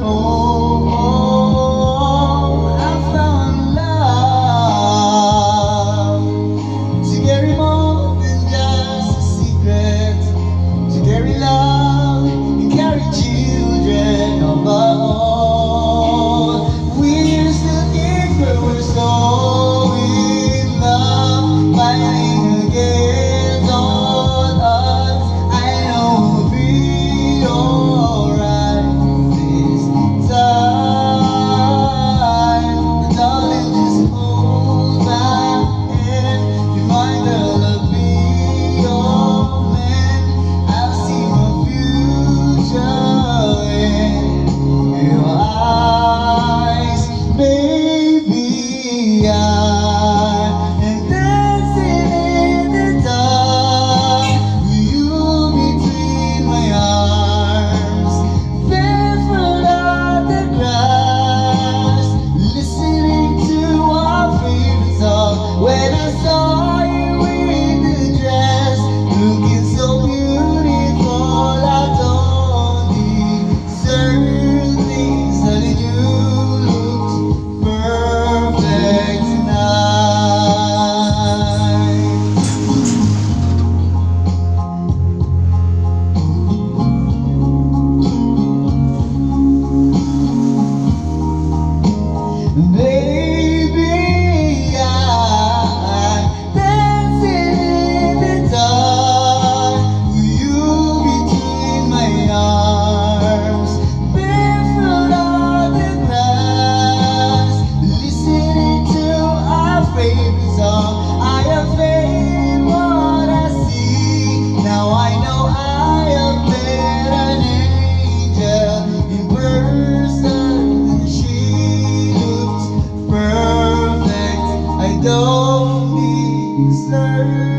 home. say